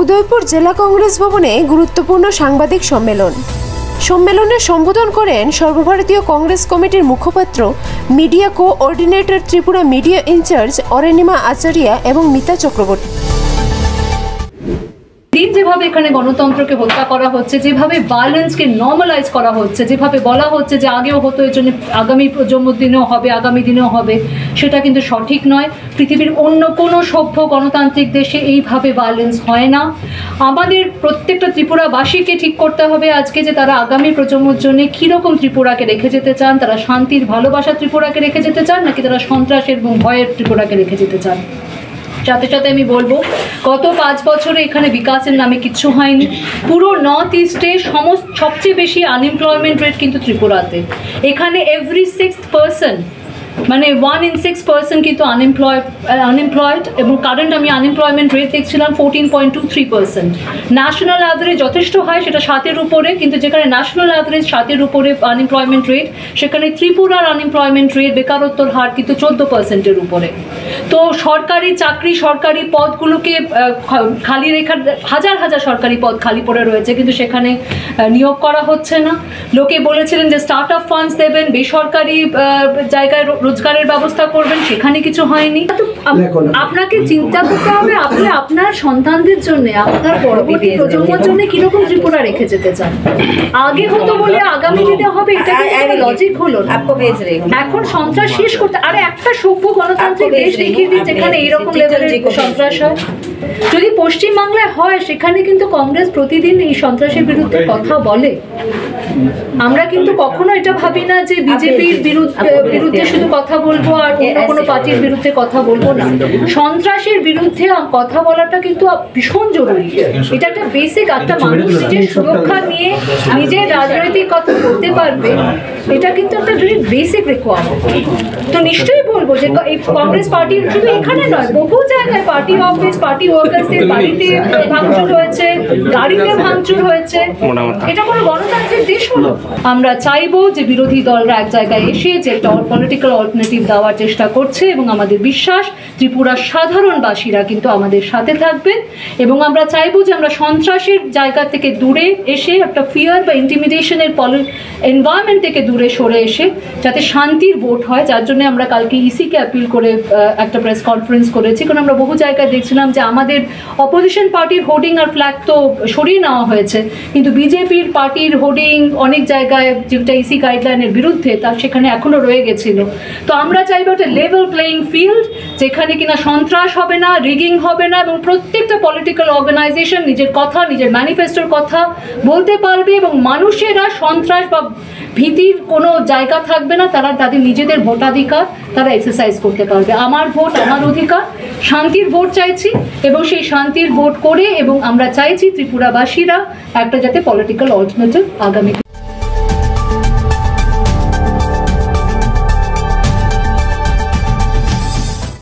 উদয়পুর জেলা কংগ্রেস ভবনে গুরুত্বপূর্ণ সাংবাদিক সম্মেলন। সম্মেলনে সম্বোধন করেন সর্বভারতীয় কংগ্রেস কমিটির মুখপাত্র, media coordinator Tripura media in charge Aranima Acharya এবং মিতা চক্রবর্তী। যেভাবে এখানে গণতন্ত্রকে হত্যা করা হচ্ছে, যেভাবে ভায়োলেন্সকে নর্মালাইজ করা হচ্ছে, যেভাবে বলা হচ্ছে যে আগেও হতো, এর জন্য আগামী প্রজন্মের দিনেও হবে, আগামী দিনেও হবে, সেটা কিন্তু সঠিক নয়। পৃথিবীর অন্য কোনো সভ্য গণতান্ত্রিক দেশে এইভাবে ভায়োলেন্স হয় না। আমাদের প্রত্যেকটা ত্রিপুরাবাসীকে ঠিক করতে হবে আজকে যে তারা আগামী প্রজন্মের জন্য কীরকম ত্রিপুরাকে রেখে যেতে চান, তারা শান্তির ভালোবাসা ত্রিপুরাকে রেখে যেতে চান, নাকি তারা সন্ত্রাসের এবং ভয়ের ত্রিপুরাকে রেখে যেতে চান? সাথে সাথে আমি বলব, গত পাঁচ বছরে এখানে বিকাশের নামে কিছু হয়নি। পুরো নর্থ ইস্টে সমস্ত সবচেয়ে বেশি আনএমপ্লয়মেন্ট রেট কিন্তু ত্রিপুরাতে। এখানে এভরি সিক্স পার্সন মানে ওয়ান ইন সিক্স পার্সেন্ট কিন্তু আনএমপ্লয় আনএমপ্লয়েড এবং কারেন্ট আমি আনএমপ্লয়মেন্ট রেট দেখছিলাম fourteen point two three percent national average যথেষ্ট হয় সেটা সাতের উপরে, কিন্তু যেখানে ন্যাশনাল অ্যাভারেজ সাতের উপরে আনএমপ্লয়মেন্ট রেট সেখানে ত্রিপুরার আনএমপ্লয়মেন্ট রেট বেকারত্বর হার কিন্তু চোদ্দ পার্সেন্টের উপরে। তো সরকারি চাকরি, সরকারি পদগুলোকে খালি রেখার, হাজার হাজার সরকারি পদ খালি পড়ে রয়েছে, কিন্তু সেখানে নিয়োগ করা হচ্ছে না। লোকে বলেছিলেন যে স্টার্ট আপ ফান্ডস দেবেন, বেসরকারি জায়গায় রোজগারের ব্যবস্থা করবেন সেখানে কিছু হয়নি আপনাকে চিন্তা করতে হবে আপনি আপনার সন্তানদের জন্য আপনার পরবর্তী প্রজন্মের জন্য কীরকম ত্রিপুরা রেখে যেতে চান আগে হতো বলে আগামী দিনে হবে এটা লজিক হলো এখন সন্ত্রাস শেষ করতে আরে একটা সভ্য গণতান্ত্রিক দেশ দেখিয়ে দিন যেখানে এইরকম লেভেলের সন্ত্রাস হয় যদি পশ্চিমবাংলায় হয় সেখানে কিন্তু কংগ্রেস প্রতিদিন এই সন্ত্রাসের বিরুদ্ধে কথা বলে আমরা কিন্তু কখনো এটা ভাবি না যে বিজেপির বিরুদ্ধে বিরুদ্ধে শুধু কথা বলব আর অন্য কোনো পার্টির বিরুদ্ধে কথা বলব না। সন্ত্রাসের বিরুদ্ধে কথা বলাটা কিন্তু ভীষণ জরুরি। এটা একটা বেসিক একটা মানুষ নিজের সুরক্ষা নিয়ে নিজের রাজনৈতিক কথা বলতে পারবে। এটা কিন্তু একটা ভেরি বেসিক রিকোয়ারমেন্ট তো নিশ্চয়ই বলব যে এই কংগ্রেস পার্টি শুধু এখানে নয় বহু জায়গায় পার্টি অফিস পার্টি ওয়ার্কার্সদের বাড়িতে ভাঙচুর হয়েছে গাড়িতে ভাঙচুর হয়েছে। এটা কোনো গণতান্ত্রিক দেশ হলো। আমরা চাইব যে বিরোধী দলরা এক জায়গায় এসে যে একটা পলিটিক্যাল অল্টারনেটিভ দেওয়ার চেষ্টা করছে এবং আমাদের বিশ্বাস ত্রিপুরার সাধারণবাসীরা কিন্তু আমাদের সাথে থাকবেন এবং আমরা চাইব যে আমরা সন্ত্রাসের জায়গা থেকে দূরে এসে একটা ফিয়ার বা ইন্টিমিডেশনের পলি এনভায়রনমেন্ট থেকে দূরে সরে এসে যাতে শান্তির ভোট হয়, যার জন্য আমরা কালকে ইসিকে অ্যাপিল করে একটা প্রেস কনফারেন্স করেছি। কারণ আমরা বহু জায়গায় দেখছিলাম যে আমাদের অপোজিশন পার্টির হোর্ডিং আর ফ্ল্যাগ তো সরিয়ে নেওয়া হয়েছে। কিন্তু বিজেপির পার্টির হোর্ডিং অনেক জায়গায় যেটা ইসি গাইডলাইনের বিরুদ্ধে তার সেখানে এখনও রয়ে গেছিল। তো আমরা চাইব একটা লেভেল প্লেয়িং ফিল্ড যেখানে কিনা সন্ত্রাস হবে না রিগিং হবে না, এবং প্রত্যেকটা পলিটিক্যাল অর্গানাইজেশন নিজের কথা, নিজের ম্যানিফেস্টোর কথা বলতে পারবে, এবং মানুষেরা সন্ত্রাস বা ভীতির কোনো জায়গা থাকবে না, তারা তাদের নিজেদের ভোটাধিকার তারা এক্সারসাইজ করতে পারবে। আমার ভোট আমার অধিকার, শান্তির ভোট চাইছি এবং সেই শান্তির ভোট করে এবং আমরা চাইছি ত্রিপুরাবাসীরা একটা যাতে পলিটিক্যাল অল্টারনেটিভ আগামী